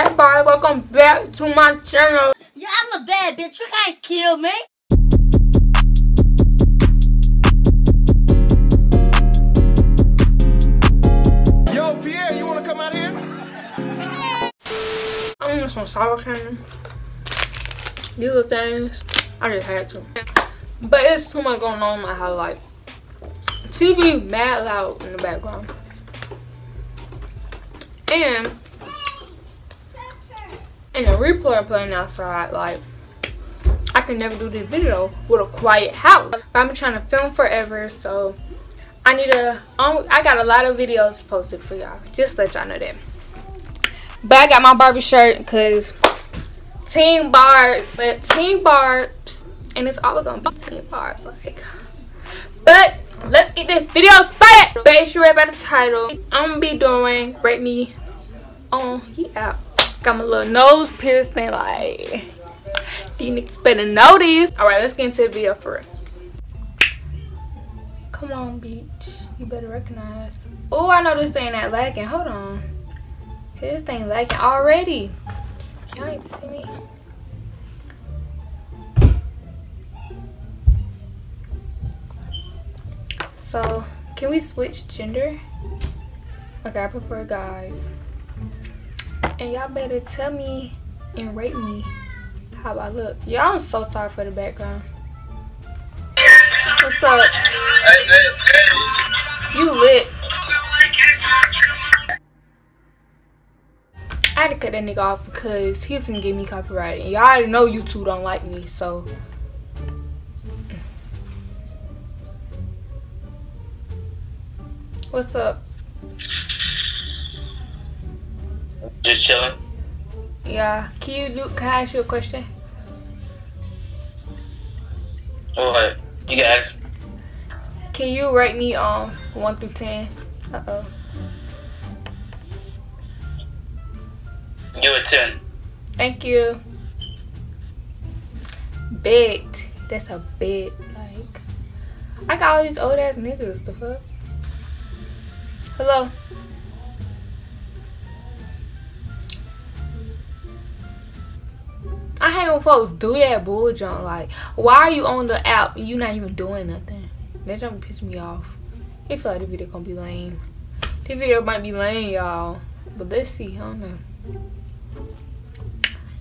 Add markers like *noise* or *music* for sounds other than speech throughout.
Hey, bye. Welcome back to my channel. Yeah, I'm a bad bitch. You can't kill me. Yo, Pierre, you wanna come out here? I'm on some sour cream. These are things I just had to. But it's too much going on in my house. Like, TV mad loud in the background. And, and the replay I'm playing outside, like, I can never do this video with a quiet house. But I'm trying to film forever, so I need to, um, I got a lot of videos posted for y'all. Just let y'all know that. But I got my Barbie shirt because Team Barbs, but Team Barbs, and it's all gonna be Team Barbs, like. But let's get this video started. Base you right by the title. I'm gonna be doing rate me on Yee. Got my little nose piercing, like. Niggas better know this. All right, let's get into the video for. Come on, beach. You better recognize. Oh, I know this thing not lagging. Hold on. This thing lagging already. Y'all even see me. So, can we switch gender? Okay, I prefer guys. And y'all better tell me and rate me how I look. Y'all, I'm so sorry for the background. What's up? You lit. I had to cut that nigga off because he was gonna give me copyright. And y'all already know you two don't like me, so. What's up? Just chilling. Yeah. Can you do? Can I ask you a question? What? You can ask. Can you rate me on one through ten? Uh oh. You a ten. Thank you. Bet. That's a bet. Like, I got all these old ass niggas. The fuck? Hello. I hate when folks do that bull junk. Like, why are you on the app you not even doing nothing? That junk piss me off. I feel like the video gonna be lame. The video might be lame, y'all. But let's see. I don't know.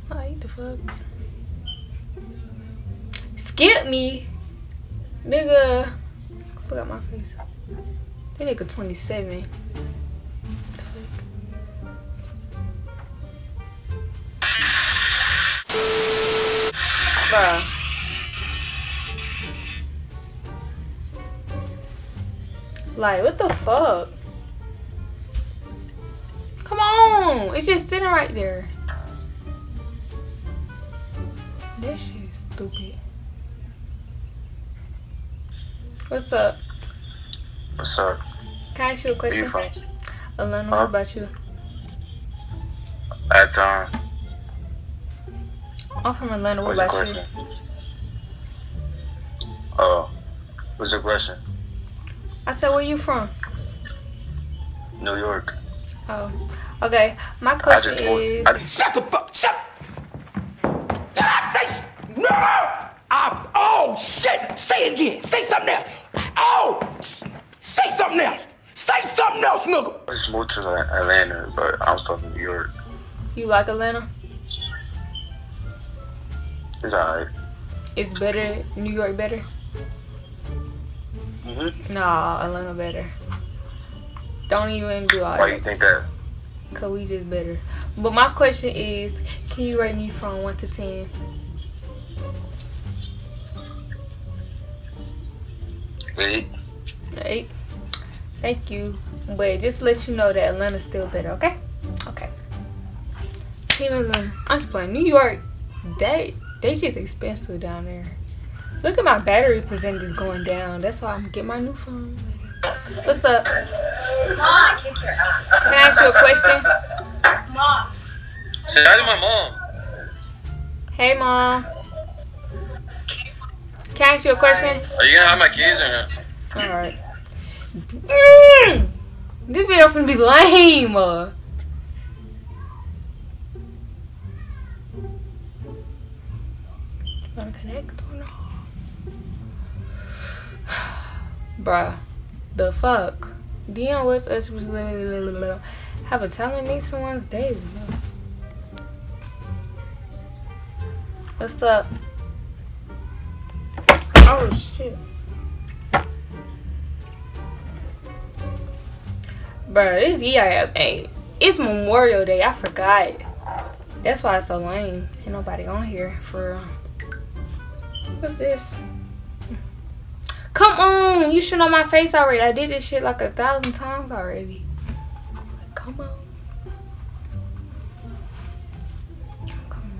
Like the fuck? Skip me, nigga. Look at my face. That nigga 27. Bruh. Like, what the fuck? Come on! It's just sitting right there. That shit is stupid. What's up? What's up? Can I ask you a question? Where you from? Atlanta, Huh? what about you? At time. I'm from Atlanta. What What's your about you? question? Oh. What's your question? I said, where you from? New York. Oh, okay. My I question just moved. is, I just, Shut the fuck. Shut. Did I say? No. I, oh shit. Say it again. Say something else. Oh. Say something else. Say something else, nigga. I just moved to Atlanta, but I'm from New York. you like Atlanta? It's alright. It's better. New York better? Mm-hmm. Nah, Atlanta better. Don't even do all Why you think that? Cause we just better. But my question is, can you rate me from one to ten? Eight? Eight. Thank you. But just to let you know that Atlanta's still better, okay? Okay. Team Atlanta. I'm just playing. New York, they they just expensive down there. Look at my battery percentage going down. That's why I'm getting my new phone. What's up? Mom, Can I ask you a question? Mom. Say hi to my mom. Hey, mom. Can I ask you a question? Are you gonna have my kids or not? Alright. Mm! This video finna be lame. Bruh, the fuck? Dion West us was have a telling me someone's day. What's up? Oh shit. Bruh, this year, hey, it's Memorial Day. I forgot. That's why it's so lame. Ain't nobody on here for. What's this? Come on, you should know my face already. I did this shit like a thousand times already. Like, come on. Come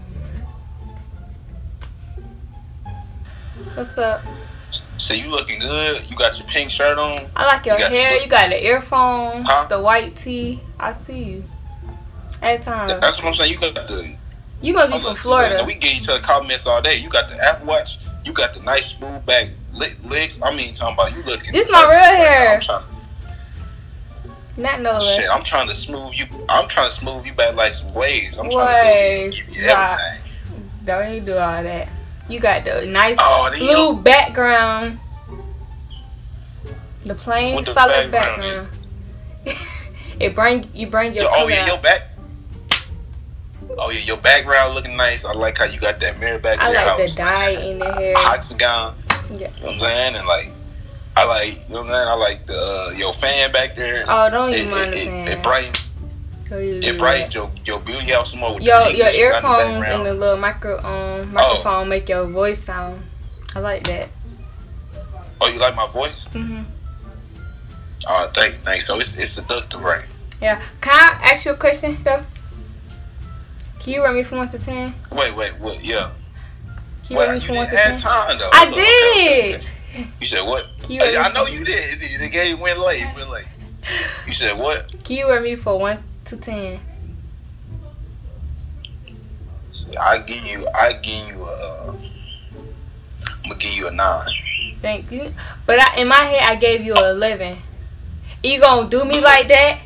on. What's up? So you looking good? You got your pink shirt on? I like your You hair. You got the earphone, Huh? the white tee. I see you. At times. That's what I'm saying. You got the. You must be I'm from Florida. We give each other compliments all day. You got the Apple Watch. You got the nice smooth back li- legs. I mean, talking about you looking. This my real hair. I'm trying, Not no shit. I'm trying to smooth you. I'm trying to smooth you back like some waves. I'm trying to Waves, give you everything. Don't even do all that. You got the nice Oh, blue background. The plain the solid background background. *laughs* it bring you bring your Yo, oh yeah, out. your back. Oh yeah, your background looking nice. I like how you got that mirror back I like the dye in the hair. octagon. Yeah. You know what I'm saying? And like, I like, you know what I'm saying? I like the uh, your fan back there. Oh, don't it, even mind it, the fan. it it do brighten your your beauty out some more. With your English around the earphones and the little micro um microphone make your voice sound. I like that. Oh, you like my voice? Mhm. Oh, thank, thanks. So it's it's seductive, right? Yeah. Can I ask you a question though? Can you rate me from one to ten? Wait, wait, what? Yeah. You Well, you didn't have time though. I Look, okay, okay, did. You said what? *laughs* You Hey, I know you did. The- game went late. Went late. You said what? Can you rate me for one to ten? I give you. I give you a. Uh, I'm gonna give you a nine. Thank you. But I, in my head, I gave you an eleven. You gonna do me like that?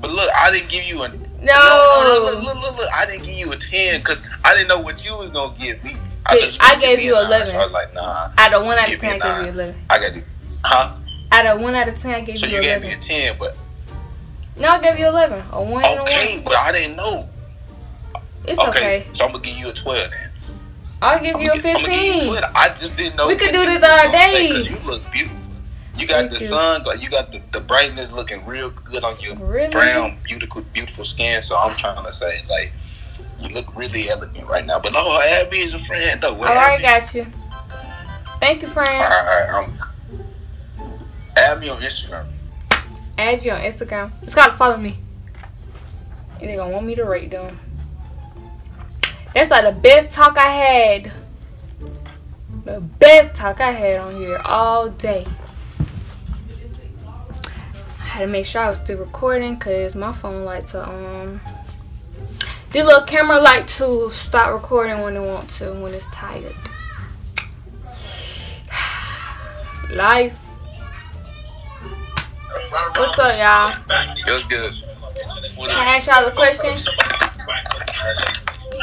But look, I didn't give you a. No. No, no, no, look, look, look, look. I didn't give you a ten because I didn't know what you was gonna give me. Hey, just I gave you a nine, 11. So I was like, nah. Out of one out of ten, a I gave you eleven. I got to. Huh? Out of one out of ten, I gave So you you gave eleven. me a ten, but no, I gave you eleven. A one and a okay, one. but I didn't know. It's Okay, okay. so I'm gonna give you a twelve then. I'll give you a I'ma gi- I'ma give you fifteen. 12. I just didn't know. We could do you this all day. 'cause you look beautiful. You got Thank the you. sun, you got the, the brightness looking real good on your Really? brown, beautiful, beautiful skin. So I'm trying to say, like, you look really elegant right now. But oh, add me as a friend though. All right, add me. got you. Thank you, friend. right, all right. Um, add me on Instagram. Add you on Instagram. It's gotta follow me. And they gonna want me to rate them. That's like the best talk I had. The best talk I had on here all day. I had to make sure I was still recording because my phone like to um the little camera like to stop recording when it want to when it's tired. *sighs* Life. What's up, y'all? It was good. Can I ask y'all a question?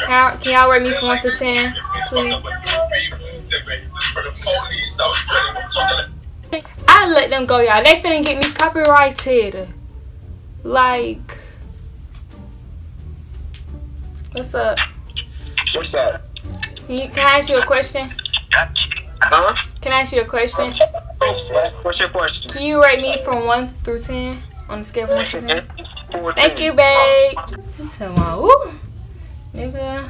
Can, can y'all rate me from 1 to 10, please? I let them go, y'all. They finna get me copyrighted. Like, what's up? What's up? Can, you, can I ask you a question? Huh? Can I ask you a question? What's your question? Can you rate me from 1 through 10 on the scale from 1 to 10? Thank you, babe. Come on, woo. Nigga,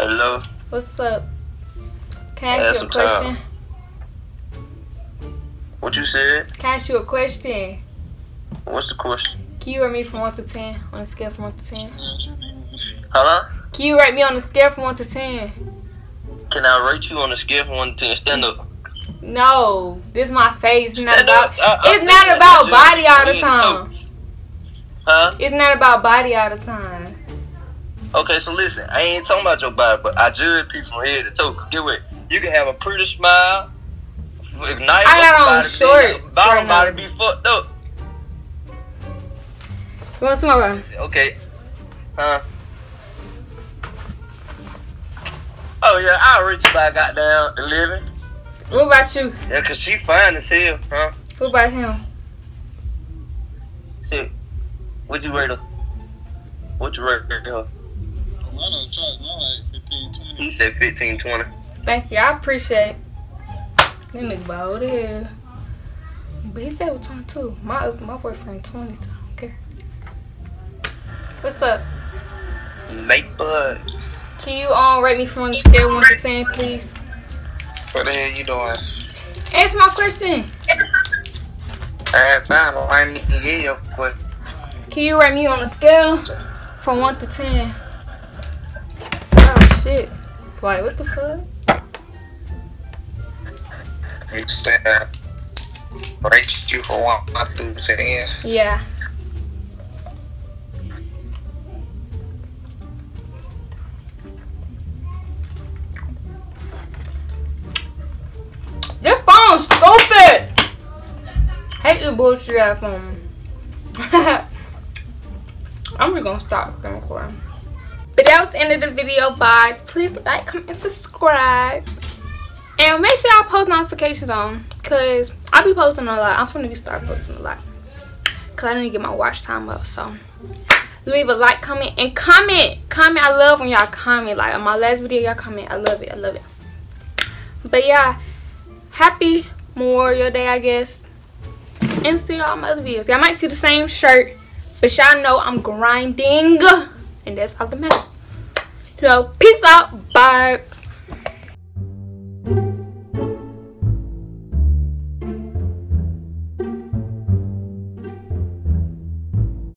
Hello. what's up? Can I ask you a some time. question? What you said? Can I ask you a question? What's the question? Can you rate me from 1 to 10 on a scale from 1 to 10? Hello? Can you rate me on a scale from 1 to 10? Can I rate you on a scale from one to ten? Stand up. No, this is my face. It's not Stand about. I- I it's not about body all the time. Huh? It's not about body all the time. Okay, so listen, I ain't talking about your body, but I judge people from head to toe. Get what? You can have a pretty smile, with nice I got on shorts Bottom body be fucked up. You want some more? Okay. Huh? Oh yeah, I'll reach by goddamn eleven. What about you? Yeah, cause she fine as hell, huh? What about him? Shit. What you rate her? What you rate her? Oh, I don't trust. I like 15, 20. He said 15, 20. Thank you. I appreciate it. That nigga bald the hell. But he said it was 22. My my boyfriend 20, so I don't care. What's up? Late bud. Can you um rate me from the scale 1 to 10, please? What the hell you doing? Answer my question. I had time. I didn't even hear your question. Can you rate me on a scale from 1 to 10? Oh, shit. Like, what the fuck? You said rate you for one, one through ten. Yeah. *laughs* I'm just gonna stop recording. But that was the end of the video, guys. Please like, comment, and subscribe. And make sure y'all post notifications on. Cause I'll be posting a lot. I'm gonna be start posting a lot. Cause I need to get my watch time up. So leave a like, comment, and comment. Comment. I love when y'all comment. Like on my last video, y'all comment. I love it. I love it. But yeah, happy Memorial Day, I guess. And see all my other videos. Y'all might see the same shirt. But y'all know I'm grinding. And that's all that matters. So peace out. Bye.